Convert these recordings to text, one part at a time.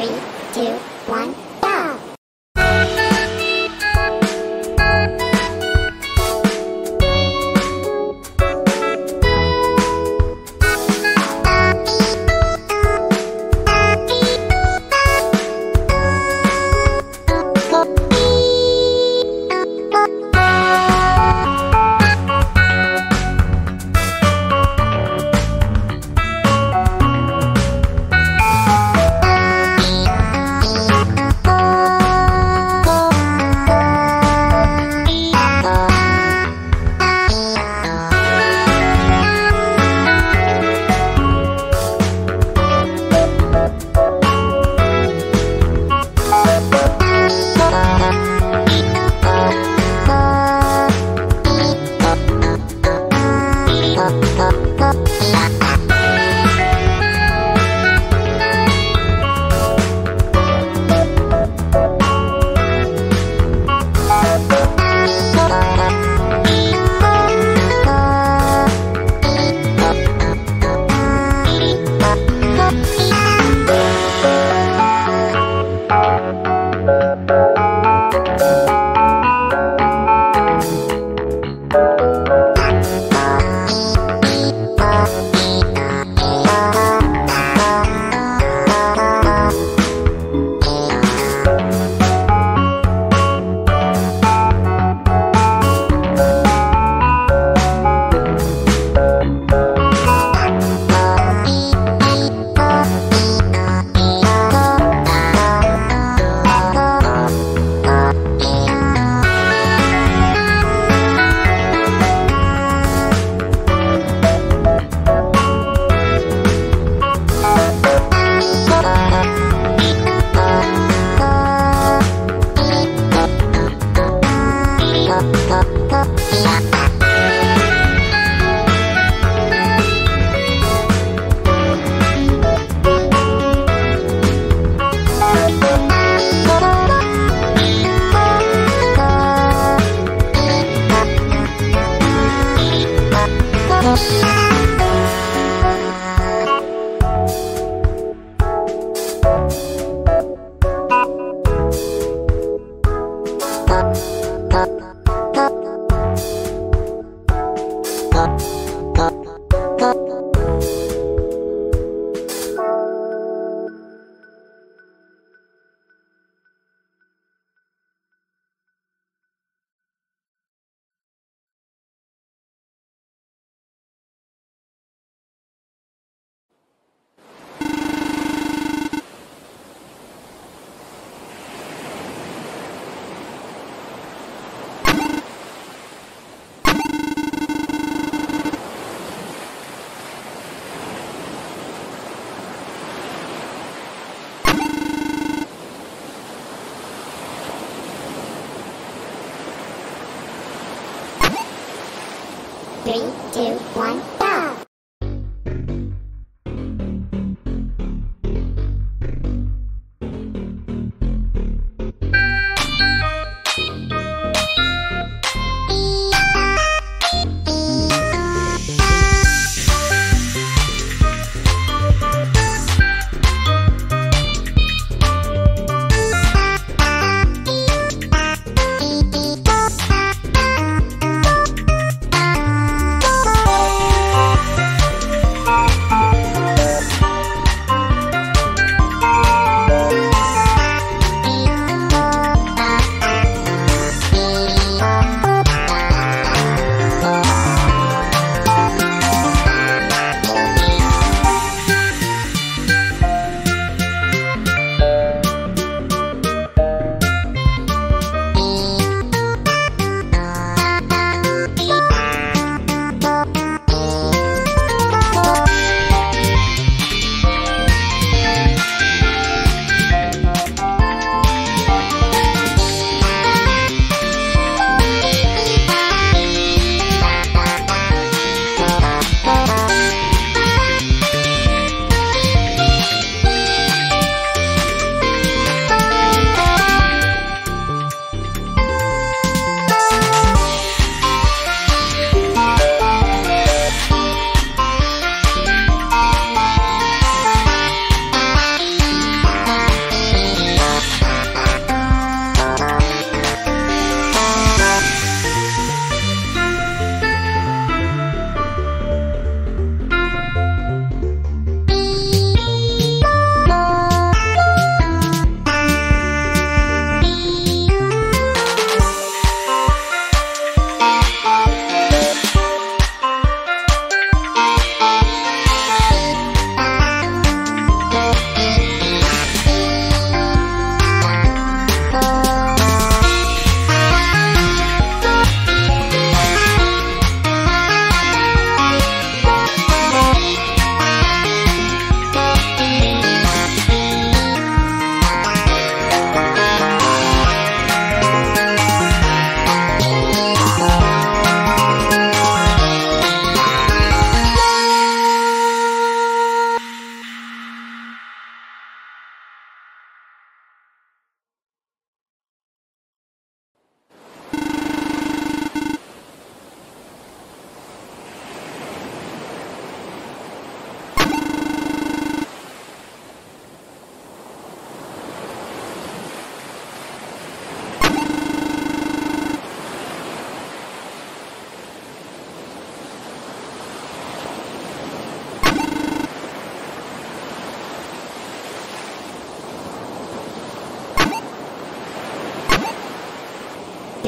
Three, two, one,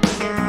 Beep.